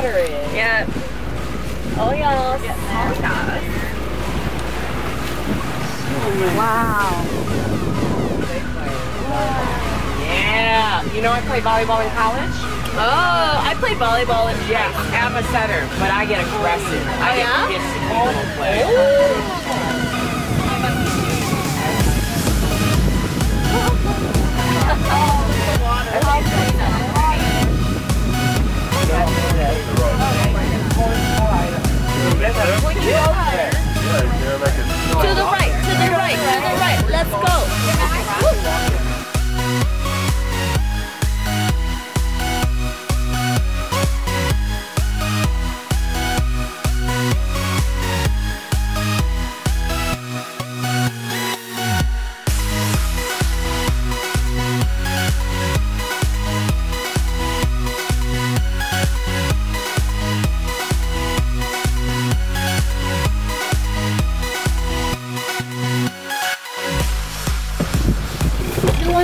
water is. Yeah. Oh yeah. Wow. Yeah. You know I played volleyball in college? Oh, I played volleyball in Yeah, I'm a setter, but I get aggressive. I Oh, get yeah? when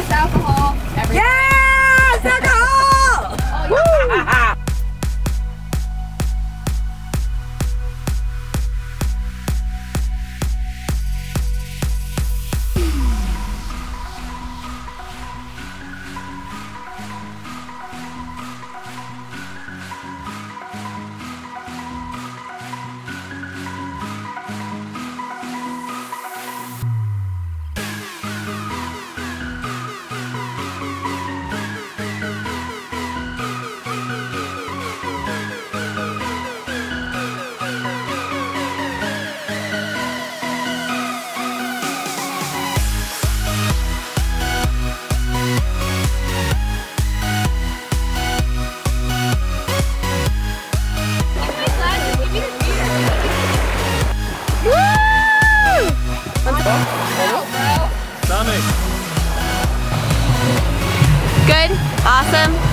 Sao? Awesome.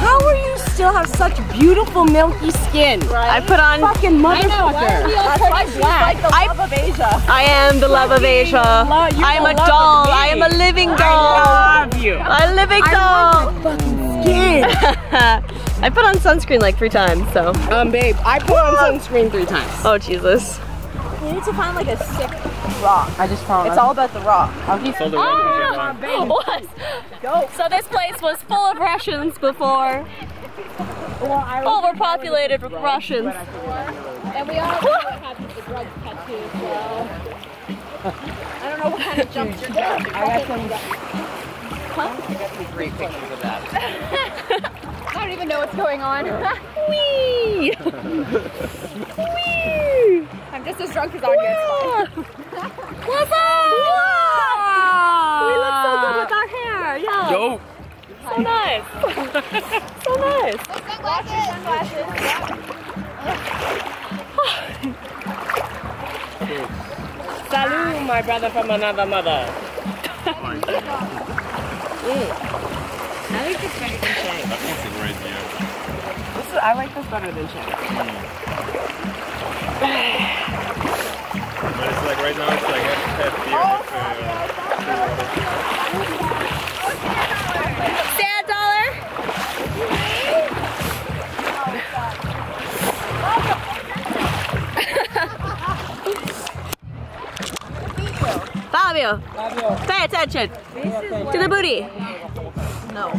How are you still have such beautiful milky skin? I put on. Fucking motherfucker. That's why she's like the I- love of Asia. I am the love of Asia. I am a doll. I am a living doll. I love you. A living doll. Skin. I put on sunscreen like three times, so. Um, babe, I put on sunscreen three times. Oh, Jesus. We need to find like a sick rock. I just found It's all about the rock. What? So this place was full of Russians before. Overpopulated with Russians. And we all have the drug tattoo, so. I don't know what kind of jumps you're doing. I got some. Great pictures of that. I don't even know what's going on. Whee! Whee! I'm just as drunk as Anya. It's fine. What's up? We look so good with our hair. Yeah. Yo. So nice. so nice. Sunglasses, sunglasses. Salut, my brother from another mother. I like this is, I like this better than Shank. But it's like right now it's like dollar. Fabio, pay attention to the booty. No.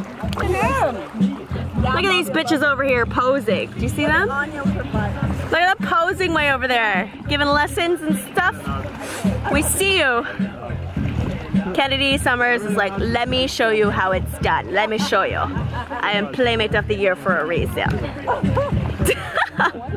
Look at these bitches over here posing. Do you see them posing way over there, giving lessons and stuff. We see you. Kennedy Summers is like, let me show you how it's done. Let me show you. I am Playmate of the Year for a reason.